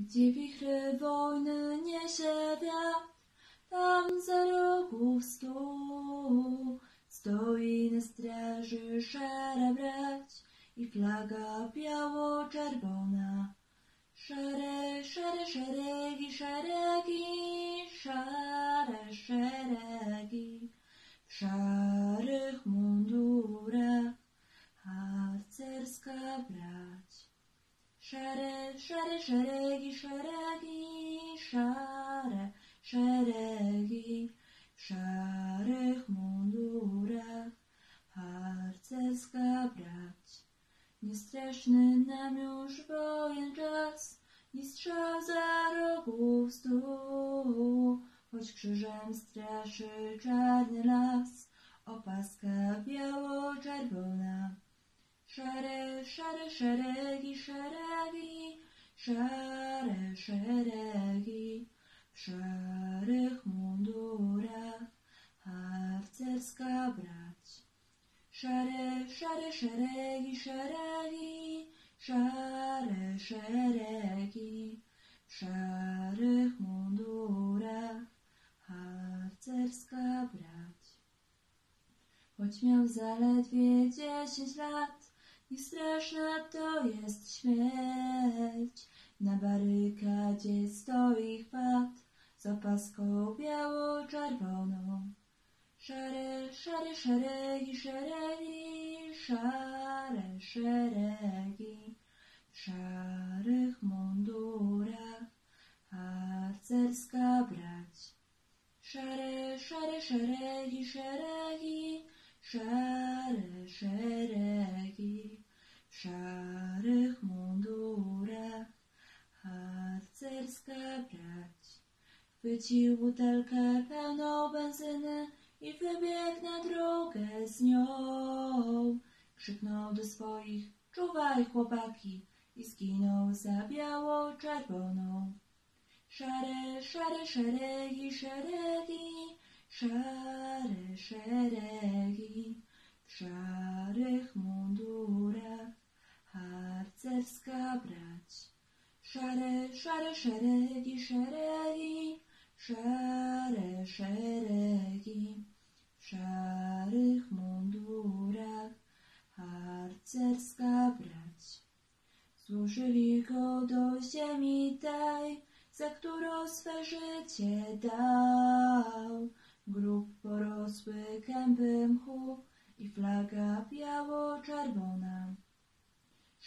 Gdzie wichry wojny niesie wiatr, tam za rogów stół stoi na straży szara brać i flaga biało-czerwona. Szare, szare szeregi, szeregi, szare szeregi, w szarych mundurach harcerska brać. Szare, szare szeregi, szeregi, szare szeregi, w szarych mundurach harcerska brać. Niestraszny nam już wojen czas, ni strzał za rogów stół, choć krzyżem straszy czarny las, opaska biało-czerwona. Szare szeregi, szeregi, szare szeregi, w szarych mundurach harcerska brać. Szare, szare szeregi, szeregi, szare szeregi, w szarych mundurach harcerska brać. Choć miał zaledwie dziesięć lat i straszna to jest śmierć, na barykadzie stoi chwat z opaską biało-czerwoną. Szare, szare szeregi, szeregi, szare szeregi, w szarych mundurach harcerska brać. Szare, szare szeregi, szeregi, szare szeregi, szarych mundurach harcerska brać. Chwycił butelkę pełną benzyny i wybiegł na drogę z nią. Krzyknął do swoich, czuwaj chłopaki, i zginął za biało-czerwoną. Szare, szare szeregi, szeregi, szare szeregi, w szarych harcerska brać. Szare, szare szeregi, szeregi, szare szeregi, w szarych mundurach harcerska brać. Złożyli go do ziemi tej, za którą swe życie dał. Grób porosły kępy mchu i flaga biało-czerwona.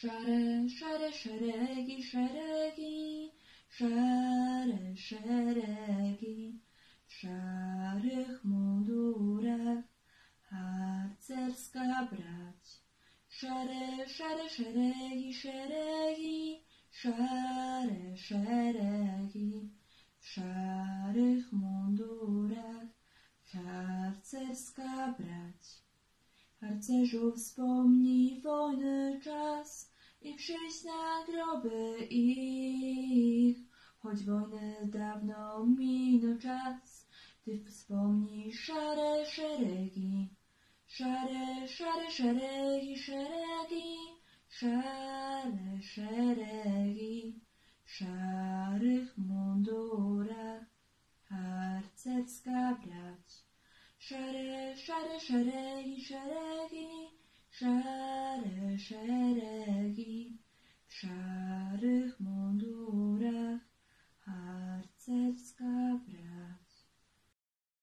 Szare, szare szeregi, szeregi, szare szeregi, w szarych mundurach harcerska brać. Szare, szare szeregi, szeregi, szare szeregi, w szarych mundurach harcerska brać. Harcerzów wspomni wojny czas i przyjść na groby ich. Choć wojny dawno minął czas, ty wspomnij szare szeregi. Szare, szare szeregi, szeregi, szare szeregi, w szarych mundurach harcerska brać. Szare, szare szeregi, szeregi, szare szeregi,